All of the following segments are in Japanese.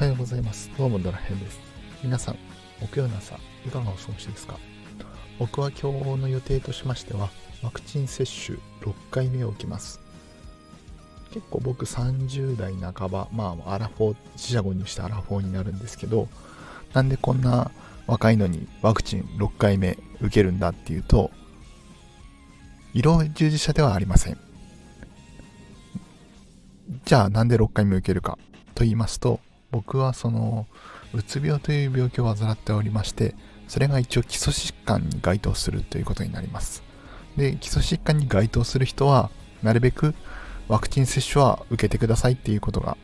おはようございます。どうもドラヘンです。皆さん、木曜の朝、いかがお過ごしですか？僕は今日の予定としましては、ワクチン接種6回目を受けます。結構僕30代半ば、まあ、アラフォー、四捨五入してアラフォーになるんですけど、なんでこんな若いのにワクチン6回目受けるんだっていうと、医療従事者ではありません。じゃあなんで6回目受けるかと言いますと、僕はその、うつ病という病気を患っておりまして、それが一応基礎疾患に該当するということになります。で、基礎疾患に該当する人は、なるべくワクチン接種は受けてくださいっていうことが、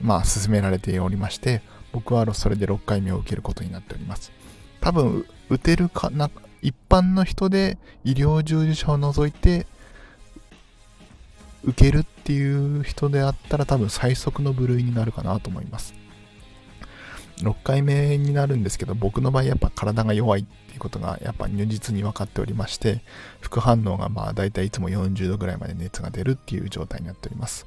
まあ、進められておりまして、僕はそれで6回目を受けることになっております。多分、打てるかな、一般の人で医療従事者を除いて、受けるっていう人であったら多分最速の部類になるかなと思います。6回目になるんですけど、僕の場合やっぱ体が弱いっていうことがやっぱ如実に分かっておりまして、副反応がまあ大体いつも40度ぐらいまで熱が出るっていう状態になっております。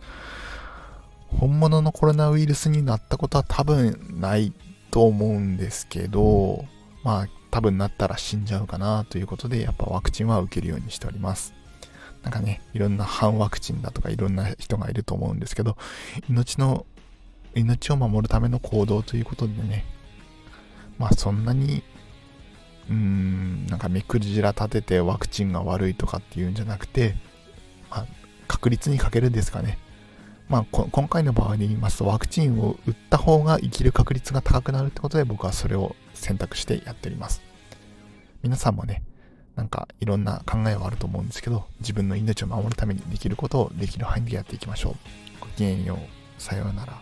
本物のコロナウイルスになったことは多分ないと思うんですけど、まあ多分なったら死んじゃうかなということで、やっぱワクチンは受けるようにしております。なんかね、いろんな反ワクチンだとかいろんな人がいると思うんですけど、命の、命を守るための行動ということでね、まあそんなに、うーん、なんか目くじら立ててワクチンが悪いとかっていうんじゃなくて、まあ、確率に欠けるんですかね。まあ、今回の場合で言いますと、ワクチンを打った方が生きる確率が高くなるってことで、僕はそれを選択してやっております。皆さんもね、なんかいろんな考えはあると思うんですけど、自分の命を守るためにできることをできる範囲でやっていきましょう。ごきげんよう。さようなら。